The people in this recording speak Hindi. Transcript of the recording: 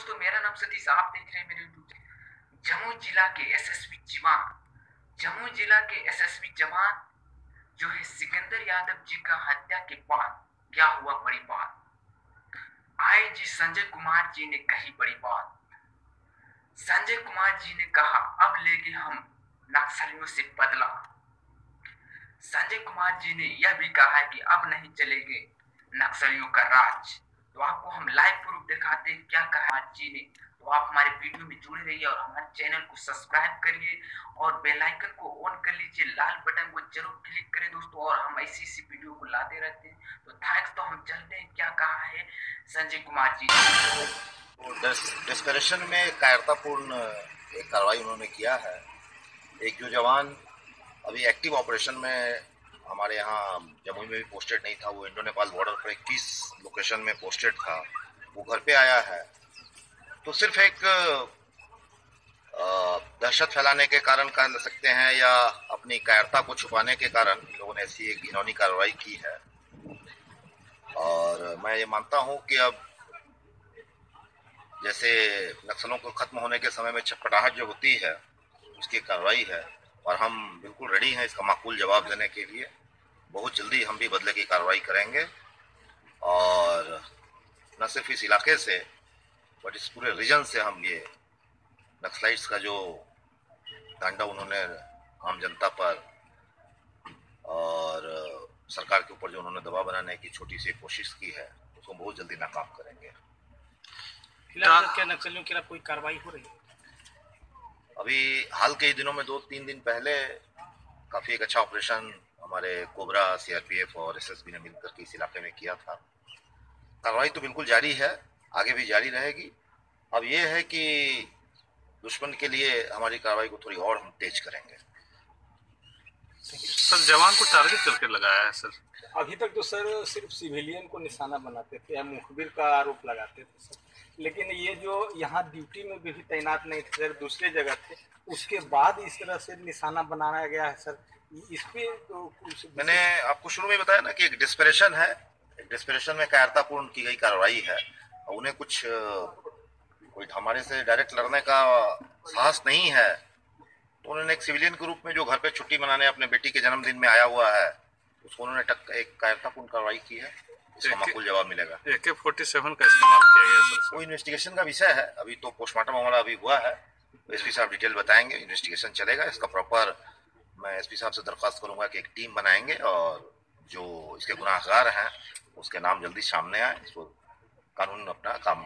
दोस्तों, मेरा नाम सतीश। आप देख रहे हैं मेरे यूट्यूब जम्मू जिला के एसएसपी जवान। जम्मू जिला के एसएसपी जवान जो है सिकंदर यादव जी का हत्या के बाद क्या हुआ बड़ी बात? आईजी संजय कुमार जी ने कही बड़ी बात। संजय कुमार जी ने कहा, अब लेंगे हम नक्सलियों से बदला। संजय कुमार जी ने यह भी कहा है कि अब नहीं चलेंगे नक्सलियों का राज। तो आपको हम लाइव प्रूफ दिखाते हैं क्या कहा जी ने। तो आप हमारे वीडियो में जुड़े रहिए और हमारे चैनल को सब्सक्राइब करिए और बेल आइकन को ऑन कर लीजिए। लाल बटन को ज़रूर क्लिक करें दोस्तों और हम ऐसी इसी वीडियो को लाते रहते हैं। तो थैंक्स तो हम चलते हैं। क्या कहा है संजय कुमार जी? डिस्करेशन में कायरतापूर्ण एक कार्रवाई उन्होंने किया है। एक जो जवान अभी एक्टिव ऑपरेशन में हमारे यहाँ जमुई में भी पोस्टेड नहीं था, वो इंडो नेपाल बॉर्डर पर इक्कीस लोकेशन में पोस्टेड था। वो घर पे आया है। तो सिर्फ़ एक दहशत फैलाने के कारण कह सकते हैं या अपनी कायरता को छुपाने के कारण लोगों ने ऐसी एक घिनौनी कार्रवाई की है। और मैं ये मानता हूँ कि अब जैसे नक्सलों को खत्म होने के समय में छटपटाहट जो होती है, उसकी कार्रवाई है। और हम बिल्कुल रेडी हैं इसका माकूल जवाब देने के लिए। बहुत जल्दी हम भी बदले की कार्रवाई करेंगे और न सिर्फ़ इस इलाके से बट इस पूरे रीजन से हम ये नक्सलाइट्स का जो तांडव उन्होंने आम जनता पर और सरकार के ऊपर जो उन्होंने दबाव बनाने की छोटी सी कोशिश की है उसको बहुत जल्दी नाकाम करेंगे। फ़िलहाल क्या नक्सलियों के खिलाफ कोई कार्रवाई हो रही है? अभी हाल के ही दिनों में दो तीन दिन पहले काफ़ी एक अच्छा ऑपरेशन हमारे कोबरा सीआरपीएफ और एसएसबी ने मिलकर के इस इलाके में किया था। कार्रवाई तो बिल्कुल जारी है आगे भी जारी रहेगी। अब ये है कि दुश्मन के लिए हमारी कार्रवाई को थोड़ी और हम तेज करेंगे। सर जवान को टारगेट करके लगाया है सर। अभी तक तो सर सिर्फ़ सिविलियन को निशाना बनाते थे या मुखबिर का आरोप लगाते थे सर। लेकिन ये जो यहाँ ड्यूटी में भी तैनात नहीं थे सर दूसरे जगह थे उसके बाद इस तरह से निशाना बनाया गया है सर। इस पे तो मैंने आपको शुरू में बताया ना कि एक डिस्परेशन है। एक डिस्परेशन में कायरतापूर्ण की गई कार्रवाई है। और उन्हें कुछ कोई हमारे से डायरेक्ट लड़ने का साहस नहीं है। तो उन्होंने एक सिविलियन के रूप में जो घर पे छुट्टी मनाने अपने बेटी के जन्मदिन में आया हुआ है उसको उन्होंने टक एक कायरतापूर्ण कार्रवाई की है। इसका माकूल जवाब मिलेगा। ए के फोर्टी सेवन का इस्तेमाल किया गया सर वो इन्वेस्टिगेशन का विषय है। अभी तो पोस्टमार्टम हमारा अभी हुआ है। एस पी साहब डिटेल बताएँगे। इन्वेस्टिगेशन चलेगा। इसका प्रॉपर मैं एस पी साहब से दरख्वास्त करूँगा कि एक टीम बनाएँगे और जो इसके गुनाहगार हैं, उसके नाम जल्दी सामने आए इसको कानून अपना काम